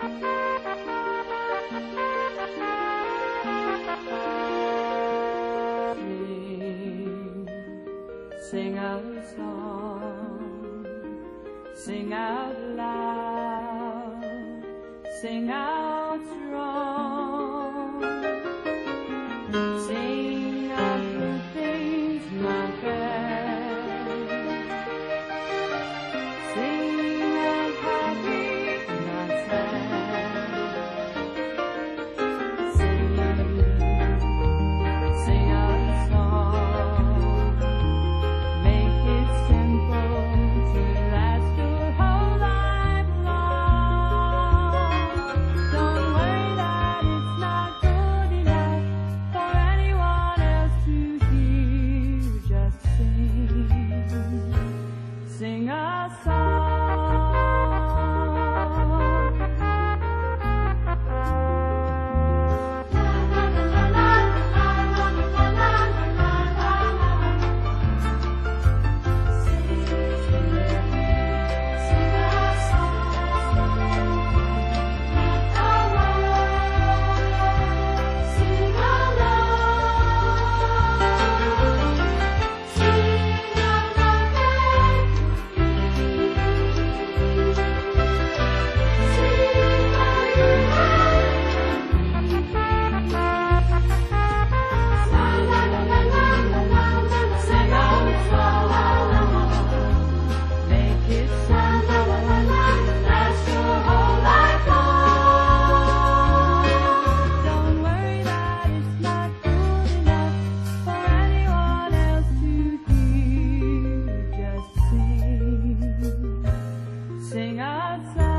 sing our song, sing out loud, sing out strong, sing. sing outside.